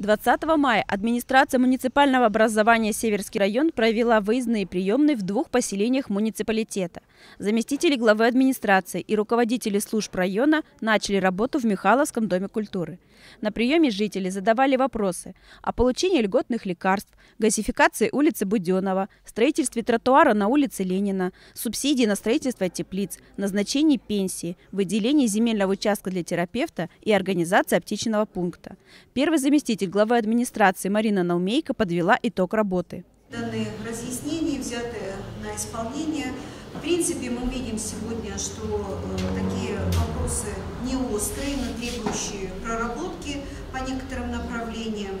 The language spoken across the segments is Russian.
20 мая администрация муниципального образования «Северский район» провела выездные приемные в двух поселениях муниципалитета. Заместители главы администрации и руководители служб района начали работу в Михайловском доме культуры. На приеме жители задавали вопросы о получении льготных лекарств, газификации улицы Буденова, строительстве тротуара на улице Ленина, субсидии на строительство теплиц, назначении пенсии, выделении земельного участка для терапевта и организации аптечного пункта. Первый заместитель главы администрации Марина Наумейко подвела итог работы. Данные разъяснения взяты на исполнение. В принципе, мы видим сегодня, что э, такие вопросы не острые, но требующие проработки по некоторым направлениям.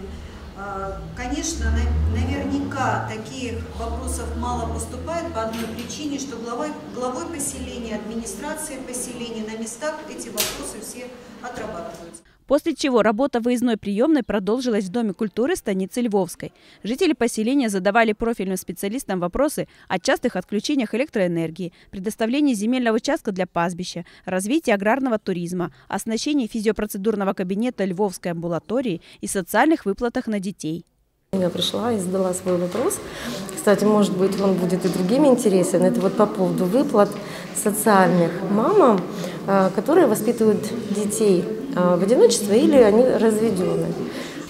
Э, конечно, наверняка таких вопросов мало поступает по одной причине, что главой, главой поселения, администрацией поселения на местах эти вопросы все отрабатываются. После чего работа выездной приемной продолжилась в Доме культуры станицы Львовской. Жители поселения задавали профильным специалистам вопросы о частых отключениях электроэнергии, предоставлении земельного участка для пастбища, развитии аграрного туризма, оснащении физиопроцедурного кабинета Львовской амбулатории и социальных выплатах на детей. Я пришла и задала свой вопрос. Кстати, может быть, он будет и другим интересен. Это вот по поводу выплат социальных мамам, которые воспитывают детей а, в одиночестве или они разведены.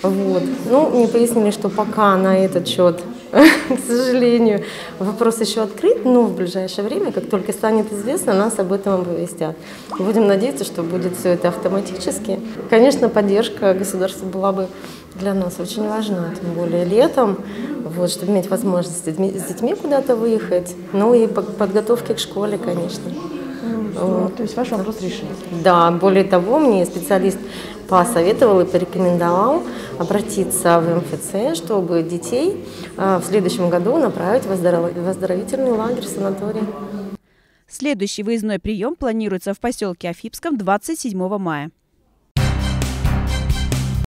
Вот. Ну, мне пояснили, что пока на этот счет, к сожалению, вопрос еще открыт, но в ближайшее время, как только станет известно, нас об этом оповестят. Будем надеяться, что будет все это автоматически. Конечно, поддержка государства была бы для нас очень важна, тем более летом, вот, чтобы иметь возможность с детьми куда-то выехать, ну и подготовки к школе, конечно. То есть ваш вопрос решен? Да, более того, мне специалист посоветовал и порекомендовал обратиться в МФЦ, чтобы детей а, в следующем году направить в оздоровительный лагерь, санаторий. Следующий выездной прием планируется в поселке Афипском 27 мая.